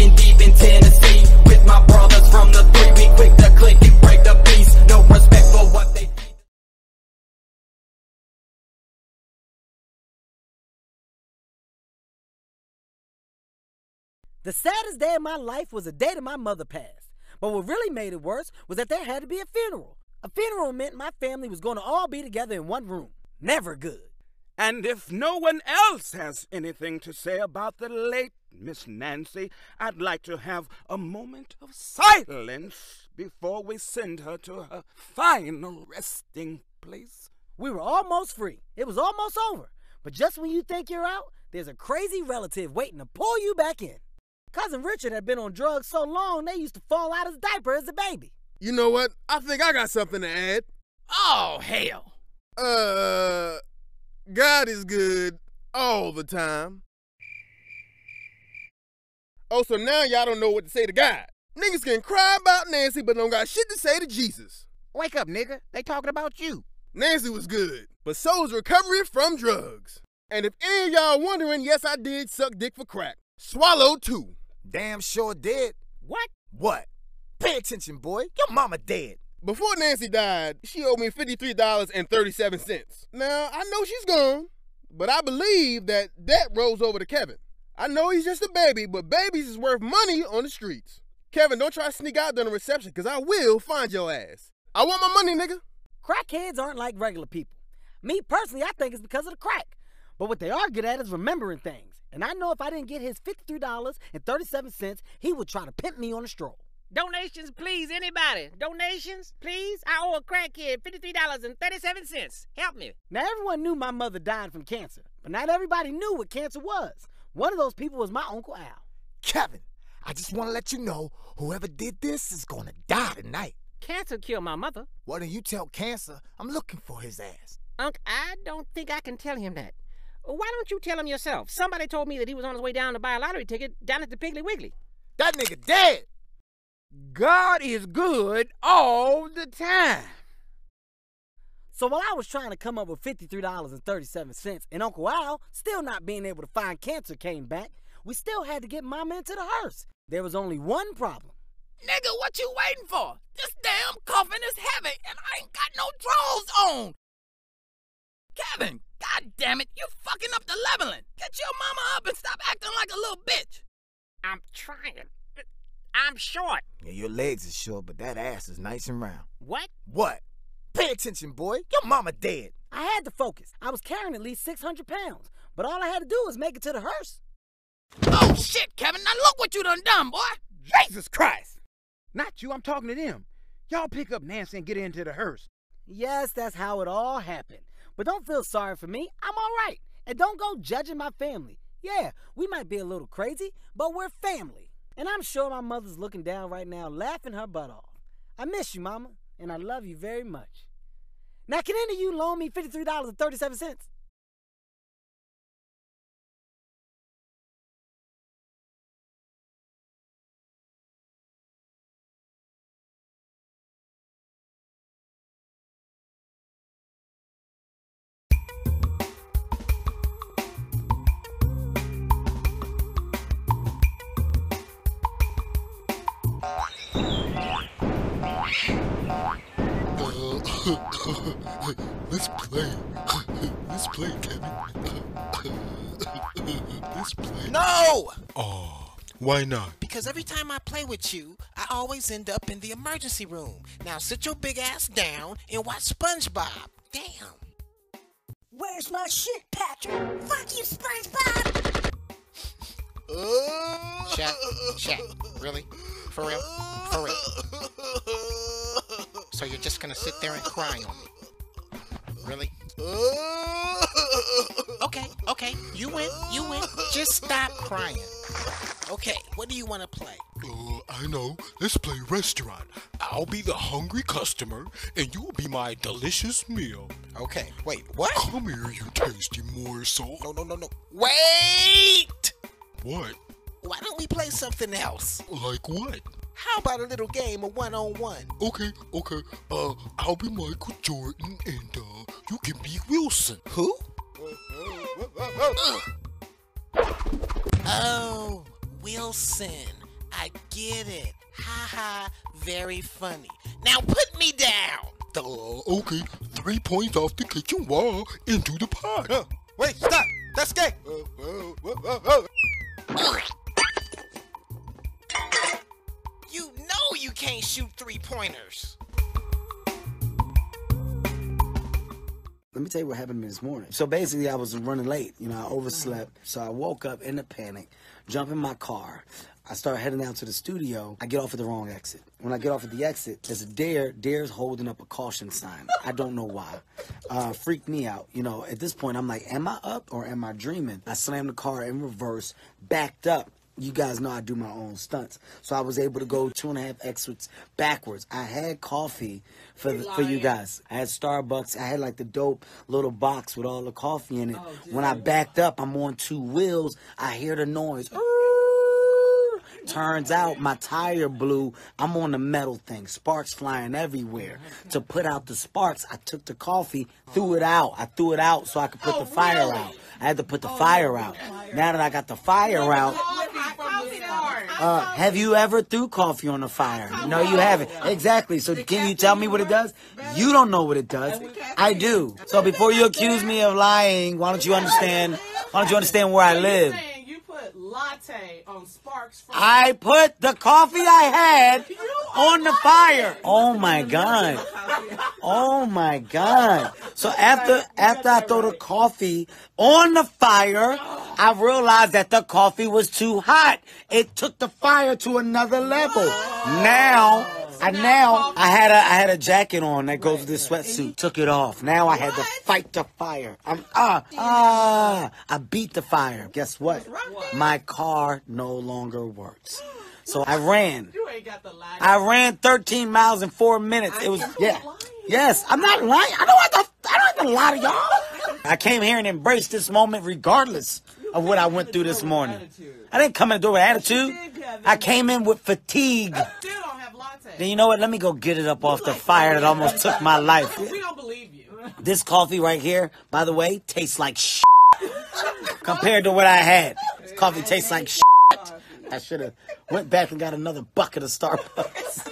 Smoking deep in Tennessee with my brothers from the three. We quick to click and break the peace. No respect for what they. The saddest day of my life was the day that my mother passed. But what really made it worse was that there had to be a funeral. A funeral meant my family was going to all be together in one room. Never good. And if no one else has anything to say about the late Miss Nancy, I'd like to have a moment of silence before we send her to her final resting place. We were almost free. It was almost over. But just when you think you're out, there's a crazy relative waiting to pull you back in. Cousin Richard had been on drugs so long they used to fall out his diaper as a baby. You know what? I think I got something to add. Oh, hell. Uh, God is good all the time. Oh, so now y'all don't know what to say to God. Niggas can cry about Nancy, but don't got shit to say to Jesus. Wake up, nigga. They talking about you. Nancy was good, but so was recovery from drugs. And if any of y'all wondering, yes, I did suck dick for crack. Swallow too. Damn sure did. What? What? Pay attention, boy. Your mama dead. Before Nancy died, she owed me $53.37. Now, I know she's gone, but I believe that that rolls over to Kevin. I know he's just a baby, but babies is worth money on the streets. Kevin, don't try to sneak out during the reception, because I will find your ass. I want my money, nigga. Crackheads aren't like regular people. Me personally, I think it's because of the crack. But what they are good at is remembering things. And I know if I didn't get his $53.37, he would try to pimp me on a stroll. Donations, please, anybody. Donations, please. I owe a crackhead $53.37. Help me. Now, everyone knew my mother died from cancer, but not everybody knew what cancer was. One of those people was my Uncle Al. Kevin, I just want to let you know whoever did this is going to die tonight. Cancer killed my mother. Why don't you tell Cancer I'm looking for his ass? Unc, I don't think I can tell him that. Why don't you tell him yourself? Somebody told me that he was on his way down to buy a lottery ticket down at the Piggly Wiggly. That nigga dead. God is good all the time. So while I was trying to come up with $53.37 and Uncle Al still not being able to find cancer came back, we still had to get Mama into the hearse. There was only one problem. Nigga, what you waiting for? This damn coffin is heavy and I ain't got no drawers on. Kevin, god damn it, you fucking up the leveling. Get your mama up and stop acting like a little bitch. I'm trying. I'm short. Yeah, your legs is short, but that ass is nice and round. What? What? Pay attention, boy. Your mama dead. I had to focus. I was carrying at least 600 pounds, but all I had to do was make it to the hearse. Oh shit, Kevin, now look what you done done, boy. Jesus Christ! Not you, I'm talking to them. Y'all pick up Nancy and get into the hearse. Yes, that's how it all happened. But don't feel sorry for me. I'm all right. And don't go judging my family. Yeah, we might be a little crazy, but we're family. And I'm sure my mother's looking down right now, laughing her butt off. I miss you, Mama, and I love you very much. Now, can any of you loan me $53.37? Let's play. Let's play, Kevin. Let's play. No! Oh, why not? Because every time I play with you, I always end up in the emergency room. Now sit your big ass down and watch SpongeBob. Damn. Where's my shit, Patrick? Fuck you, SpongeBob! Chat, chat. Really? For real? For real? So you're just gonna sit there and cry on me? Really? Okay, okay. You win, you win. Just stop crying. Okay, what do you want to play? Uh, I know. Let's play restaurant. I'll be the hungry customer, and you'll be my delicious meal. Okay, wait, what? Come here, you tasty morsel. No, no, no, no. Wait! What? Why don't we play something else? Like what? How about a little game of one on one? Okay, okay. Uh, I'll be Michael Jordan, and uh, you can be Wilson. Who? Oh, Wilson. I get it. Ha ha, very funny. Now put me down. Uh, okay, three points off the kitchen wall into the pot. Uh, wait, stop. That's gay. Uh, shoot three pointers. Let me tell you what happened to me this morning. So basically, I was running late. You know, I overslept. So I woke up in a panic, jump in my car. I start heading out to the studio. I get off at the wrong exit. When I get off at the exit, there's a dare. Dare's holding up a caution sign. I don't know why. Uh, freaked me out. You know, at this point, I'm like, am I up or am I dreaming? I slammed the car in reverse, backed up. You guys know I do my own stunts. So I was able to go two and a half exits backwards. I had coffee for the, for you guys. I had Starbucks. I had like the dope little box with all the coffee in it. when I backed up, I'm on two wheels. I hear the noise. Turns out my tire blew. I'm on the metal thing, sparks flying everywhere. To put out the sparks, I took the coffee, threw it out. I threw it out so I could put the fire out. I had to put the fire out. Now that I got the fire out, uh, have you ever threw coffee on the fire? No, you haven't. Exactly. So can you tell me what it does? You don't know what it does. I do. So before you accuse me of lying, why don't you understand? Why don't you understand where I live? You put latte on Sparks from I put the coffee I had on the fire. Oh my god. Oh my god. So after after I throw the coffee on the fire, I realized that the coffee was too hot. It took the fire to another level. Now I now I had a I had a jacket on that goes with this sweatsuit. Took it off. Now I had to fight the fire. I'm ah ah. I beat the fire. Guess what? My car no longer works. So I ran. You ain't got the. I ran 13 miles in four minutes. It was yeah. Yes, I'm not lying. I don't have to. I don't have to lie to y'all. I came here and embraced this moment regardless of what I went through this morning. I didn't come in the door with attitude. I came in with fatigue. Still don't have latte. Then you know what? Let me go get it up off the fire that almost took my life. We don't believe you. This coffee right here, by the way, tastes like shit compared to what I had. This coffee tastes like shit. I should have went back and got another bucket of Starbucks.